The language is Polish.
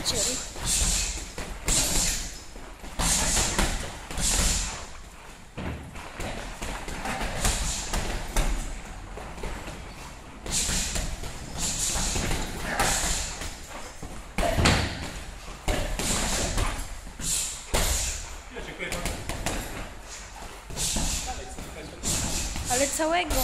wyskoczyli. Ale całego.